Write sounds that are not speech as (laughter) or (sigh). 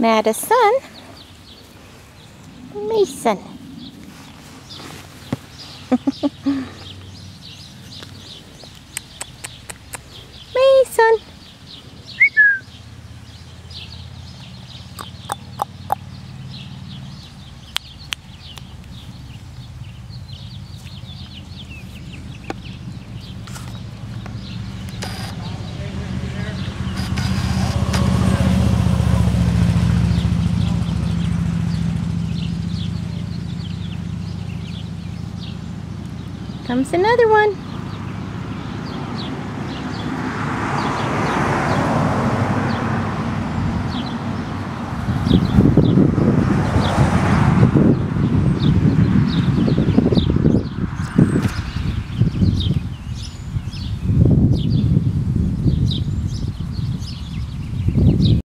Madison. Mason. (laughs) Mason. Comes another one.